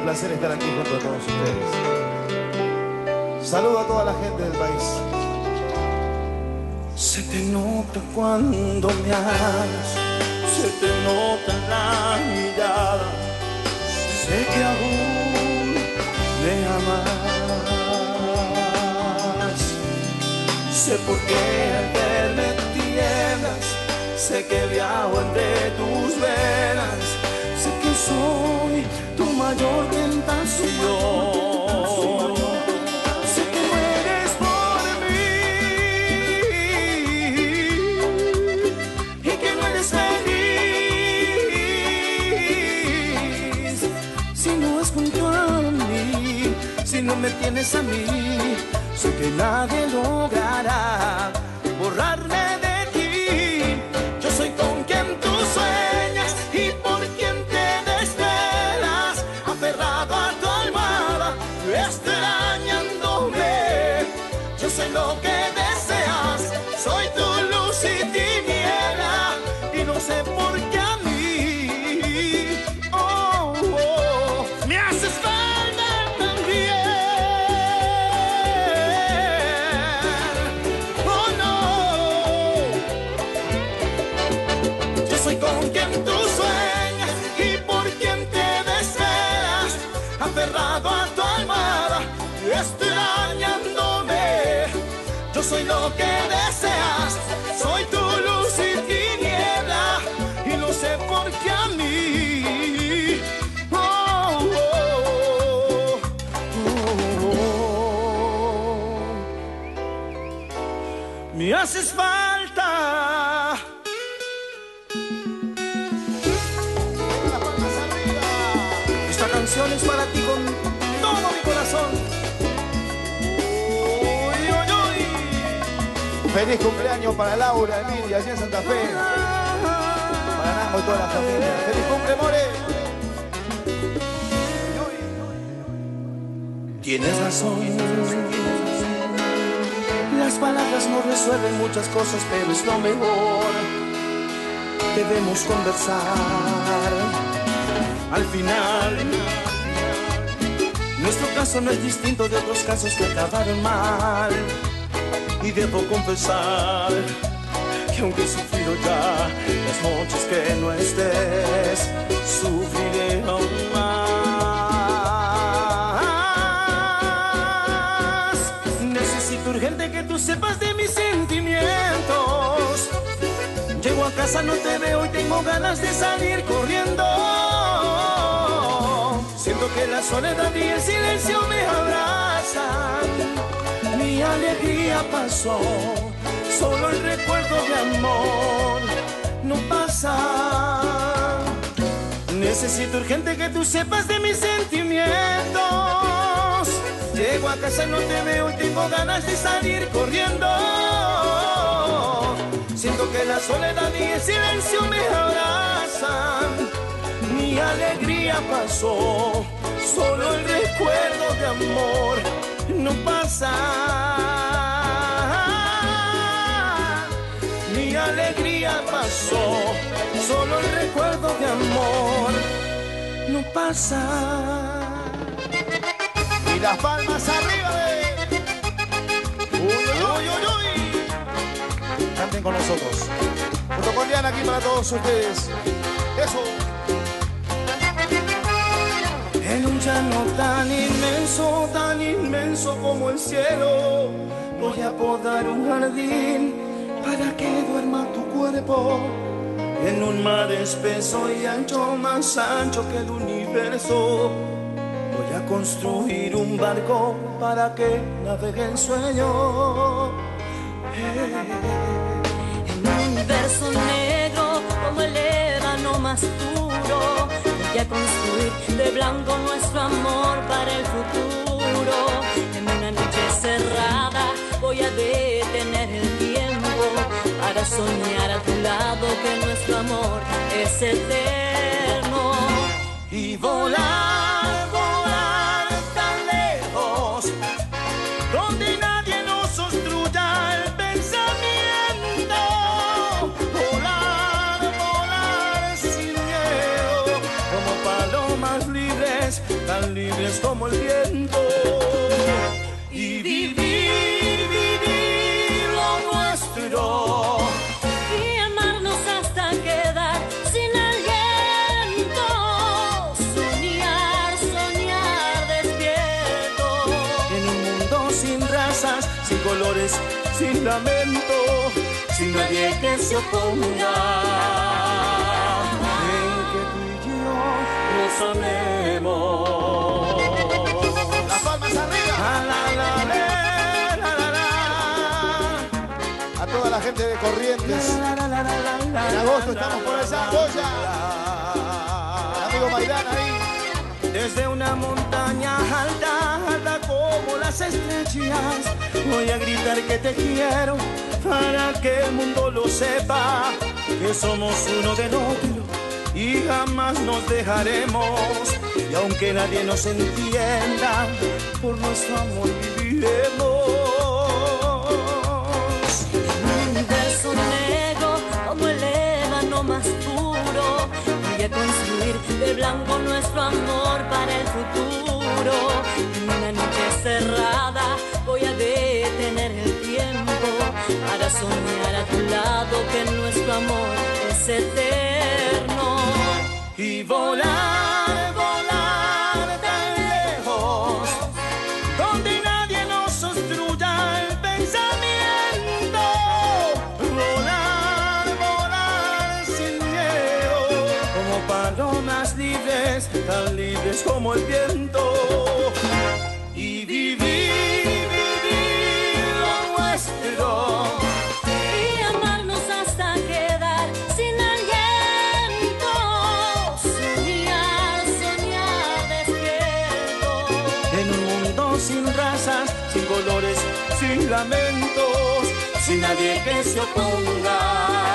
un placer estar aquí junto a todos ustedes. Saludo a toda la gente del país. Se te nota cuando me amas, se te nota la mirada, sé que aún me amas. Sé por qué al verme tiernas, sé que viajo entre tus venas, sé que soy mayor tentación. Sé que mueres por mí y que no eres feliz si no es junto a mí, si no me tienes a mí. Sé que nadie logrará borrarme de soy lo que deseas, soy tu luz y tiniebla, y no sé por qué a mí. Oh, oh, me haces falta también. Oh, no. Yo soy con quien tú sueñas y por quien te deseas, aferrado a tu almohada, extrañándome. Soy lo que deseas, soy tu luz y tiniebla, y no sé por qué a mí. Oh, oh, oh. Me haces falta. Esta canción es para ti con Feliz cumpleaños para Laura, Emilia, allá en Santa Fe. Para Nango y toda la familia. Feliz cumple, More. Tienes razón. Las palabras no resuelven muchas cosas, pero es lo mejor. Debemos conversar. Al final, nuestro caso no es distinto de otros casos que acabaron mal. Y debo confesar que aunque he sufrido ya las noches que no estés, sufriré aún más. Necesito urgente que tú sepas de mis sentimientos. Llego a casa, no te veo y tengo ganas de salir corriendo. Siento que la soledad y el silencio me abrazan. Mi alegría pasó, solo el recuerdo de amor no pasa. Necesito urgente que tú sepas de mis sentimientos. Llego a casa, no te veo y tengo ganas de salir corriendo. Siento que la soledad y el silencio me abrazan. Mi alegría pasó, solo el recuerdo de amor no pasa. Mi alegría pasó, solo el recuerdo de amor no pasa. Y las palmas arriba de. Uy, uy, uy. Canten con nosotros. Diana aquí para todos ustedes. Eso. En un llano tan inmenso, tan inmenso como el cielo, voy a podar un jardín para que duerma tu cuerpo. En un mar espeso y ancho, más ancho que el universo, voy a construir un barco para que navegue en sueño. En un universo negro como el ébano más Voy a construir de blanco nuestro amor para el futuro. En una noche cerrada voy a detener el tiempo Para soñar a tu lado que nuestro amor es eterno. Y volar, como el viento y vivir, vivir lo nuestro. Y amarnos hasta quedar sin aliento. Soñar, soñar despierto. En un mundo sin razas, sin colores, sin lamento, sin nadie que se oponga. En que tú y yo nos amemos. A toda la gente de Corrientes. En agosto estamos por joya. la. El amigo Maidán ahí. Desde una montaña alta como las estrellas, voy a gritar que te quiero para que el mundo lo sepa, que somos uno del otro y jamás nos dejaremos. Y aunque nadie nos entienda, por nuestro amor viviremos. Blanco nuestro amor para el futuro. En una noche cerrada voy a detener el tiempo para soñar a tu lado que nuestro amor es eterno. y volar, volar tan lejos, donde nadie nos obstruya el pensamiento. Libres, tan libres como el viento. Y vivir, vivir lo nuestro. Y amarnos hasta quedar sin aliento. Soñar, soñar despierto. En un mundo sin razas, sin colores, sin lamentos, sin nadie que se oponga.